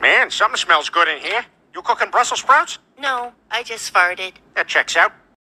Man, something smells good in here. You cooking Brussels sprouts? No, I just farted. That checks out.